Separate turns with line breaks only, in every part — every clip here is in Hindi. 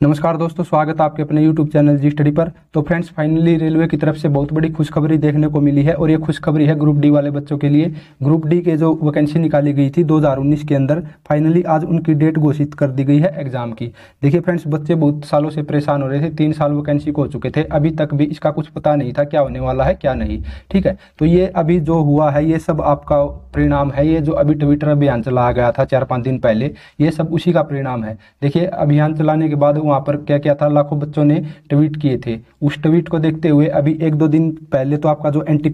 नमस्कार दोस्तों, स्वागत है आपके अपने YouTube चैनल जी स्टडी पर। तो फ्रेंड्स फाइनली रेलवे की तरफ़ से बहुत बड़ी खुशखबरी देखने को मिली है और ये खुशखबरी है ग्रुप डी वाले बच्चों के लिए। ग्रुप डी के जो वैकेंसी निकाली गई थी 2019 के अंदर फाइनली आज उनकी डेट घोषित कर दी गई है एग्ज़ाम की। देखिए फ्रेंड्स बच्चे बहुत सालों से परेशान हो रहे थे, तीन साल वैकेंसी को हो चुके थे, अभी तक भी इसका कुछ पता नहीं था क्या होने वाला है, क्या नहीं। ठीक है तो ये अभी जो हुआ है, ये सब आपका परिणाम है, ये जो अभी ट्विटर अभियान चलाया गया था चार पाँच दिन पहले, ये सब उसी का परिणाम है। देखिए, अभियान चलाने के बाद वहाँ पर क्या क्या था? लाखों बच्चों ने ट्वीट किए थे। उस ट्वीट को देखते हुए अभी एक दो दिन पहले तो आपका जो एन टी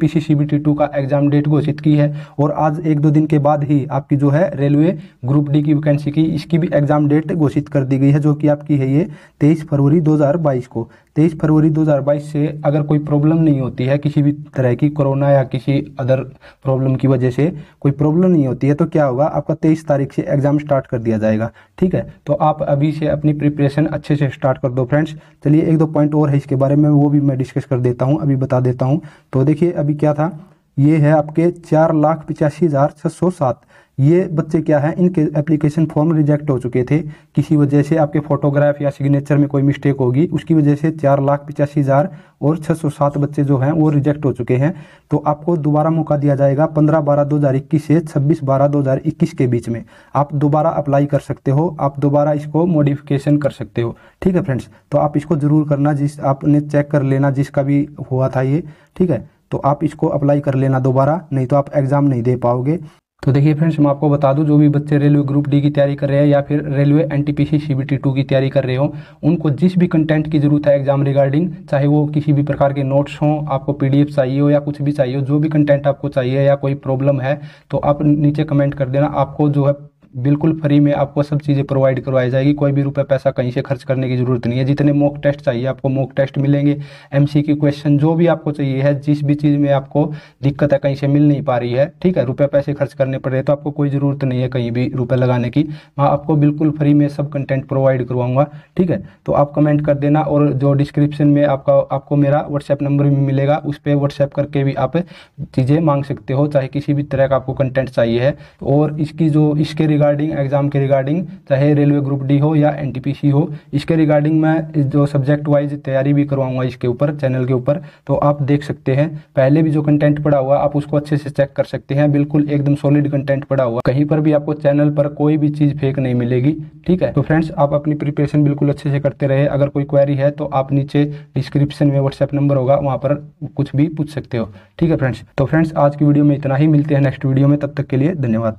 का एग्ज़ाम डेट घोषित की है और आज एक दो दिन के बाद ही आपकी जो है रेलवे ग्रुप डी की वैकेंसी की इसकी भी एग्ज़ाम डेट घोषित कर दी गई है, जो कि आपकी है ये तेईस फरवरी दो हज़ार बाईस को। तेईस फरवरी 2022 से अगर कोई प्रॉब्लम नहीं होती है, किसी भी तरह की कोरोना या किसी अदर प्रॉब्लम की वजह से कोई प्रॉब्लम नहीं होती है तो क्या होगा? आपका तेईस तारीख से एग्ज़ाम स्टार्ट कर दिया जाएगा, ठीक है? तो आप अभी से अपनी प्रिपरेशन अच्छे से स्टार्ट कर दो फ्रेंड्स चलिए, एक दो पॉइंट और है इसके बारे में, वो भी मैं डिस्कस कर देता हूँ, अभी बता देता हूँ। तो देखिए, अभी क्या था? ये है आपके चार लाख पिचासी हज़ार छः सौ सात। ये बच्चे क्या है? इनके एप्लीकेशन फॉर्म रिजेक्ट हो चुके थे। किसी वजह से आपके फोटोग्राफ या सिग्नेचर में कोई मिस्टेक होगी। उसकी वजह से चार लाख पिचासी हज़ार और छः सौ सात बच्चे जो हैं, वो रिजेक्ट हो चुके हैं। तो आपको दोबारा मौका दिया जाएगा पंद्रह बारह दो हज़ार इक्कीस से छब्बीस बारह दो हज़ार इक्कीस के बीच में। आप दोबारा अप्लाई कर सकते हो। आप दोबारा इसको मॉडिफिकेशन कर सकते हो। ठीक है फ्रेंड्स तो आप इसको ज़रूर करना। जिस आपने चेक कर लेना, जिसका भी हुआ था ये। ठीक है? तो आप इसको अप्लाई कर लेना दोबारा, नहीं तो आप एग्ज़ाम नहीं दे पाओगे। तो देखिए फ्रेंड्स मैं आपको बता दूँ, जो भी बच्चे रेलवे ग्रुप डी की तैयारी कर रहे हैं या फिर railway N T P C C B T two की तैयारी कर रहे हो, उनको जिस भी कंटेंट की ज़रूरत है एग्ज़ाम रिगार्डिंग चाहे वो किसी भी प्रकार के नोट्स हों, आपको पी डी एफ़ चाहिए हो या कुछ भी चाहिए हो, जो भी कंटेंट आपको चाहिए या कोई प्रॉब्लम है तो आप नीचे कमेंट कर देना। आपको जो है बिल्कुल फ्री में आपको सब चीज़ें प्रोवाइड करवाई जाएगी। कोई भी रुपये पैसा कहीं से खर्च करने की ज़रूरत नहीं है। जितने मॉक टेस्ट चाहिए, आपको मॉक टेस्ट मिलेंगे। एम क्वेश्चन जो भी आपको चाहिए है, जिस भी चीज़ में आपको दिक्कत है, कहीं से मिल नहीं पा रही है, ठीक है रुपये पैसे खर्च करने पड़ रहे तो आपको कोई ज़रूरत नहीं है कहीं भी रुपये लगाने की। मैं आपको बिल्कुल फ्री में सब कंटेंट प्रोवाइड करवाऊँगा, ठीक है? तो आप कमेंट कर देना और जो डिस्क्रिप्शन में आपका, आपको मेरा व्हाट्सएप नंबर भी मिलेगा, उस पर व्हाट्सएप करके भी आप चीज़ें मांग सकते हो, चाहे किसी भी तरह का आपको कंटेंट चाहिए है। और इसकी जो, इसके रिगार्डिंग एग्ज़ाम के रिगार्डिंग चाहे रेलवे ग्रुप डी हो या एनटीपीसी हो, इसके रिगार्डिंग मैं जो सब्जेक्ट वाइज तैयारी भी करवाऊँगा इसके ऊपर चैनल के ऊपर तो आप देख सकते हैं। पहले भी जो कंटेंट पड़ा हुआ, आप उसको अच्छे से चेक कर सकते हैं। बिल्कुल एकदम सॉलिड कंटेंट पड़ा हुआ। कहीं पर भी आपको चैनल पर कोई भी चीज़ फेक नहीं मिलेगी, ठीक है? तो फ्रेंड्स आप अपनी प्रिपरेशन बिल्कुल अच्छे से करते रहे। अगर कोई क्वेरी है तो आप नीचे डिस्क्रिप्शन में व्हाट्सएप नंबर होगा, वहाँ पर कुछ भी पूछ सकते हो, ठीक है फ्रेंड्स तो फ्रेंड्स आज की वीडियो में इतना ही। मिलते हैं नेक्स्ट वीडियो में, तब तक के लिए धन्यवाद।